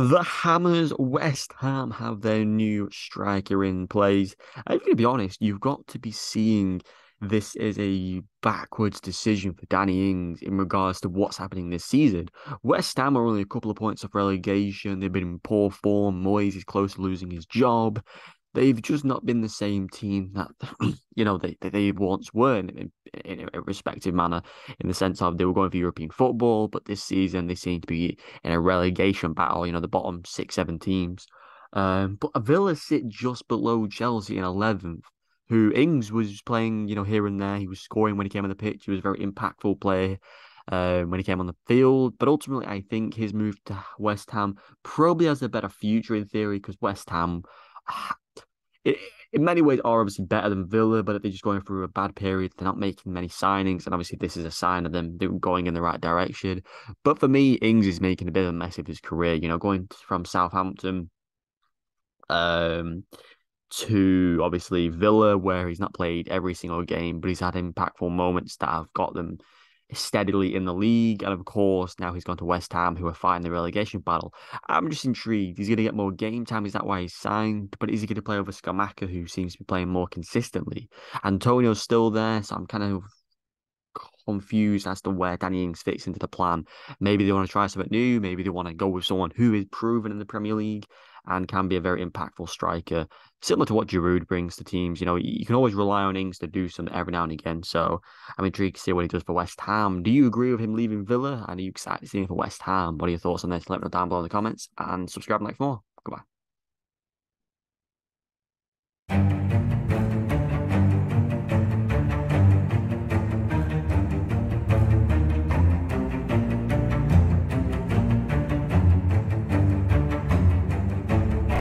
The Hammers, West Ham have their new striker in place. I'm going to be honest, you've got to be seeing this as a backwards decision for Danny Ings in regards to what's happening this season. West Ham are only a couple of points off relegation. They've been in poor form. Moyes is close to losing his job they've just not been the same team that you know they they once were in, in, a respective manner in the sense of they were going for European football, but this season they seem to be in a relegation battle. You know, the bottom six, seven teams. Um, but Villa sit just below Chelsea in eleventh. Who Ings was playing, you know, here and there. He was scoring when he came on the pitch. He was a very impactful player. Um, when he came on the field. But ultimately, I think his move to West Ham probably has a better future in theory because West Ham it, in many ways are obviously better than Villa, but they're just going through a bad period. They're not making many signings, and obviously this is a sign of them going in the right direction. But for me, Ings is making a bit of a mess of his career. You know, going from Southampton, um, to obviously Villa, where he's not played every single game, but he's had impactful moments that have got them steadily in the league. And of course, now he's gone to West Ham, who are fighting the relegation battle. I'm just intrigued. He's going to get more game time. Is that why he's signed? But is he going to play over Scamacca, who seems to be playing more consistently? Antonio's still there, so I'm kind of confused as to where Danny Ings fits into the plan. Maybe they want to try something new. Maybe they want to go with someone who is proven in the Premier League and can be a very impactful striker, similar to what Giroud brings to teams. You know, you can always rely on Ings to do something every now and again. So I'm intrigued to see what he does for West Ham. Do you agree with him leaving Villa? And are you excited to see him for West Ham? What are your thoughts on this? Let me know down below in the comments and subscribe and like for more. Goodbye.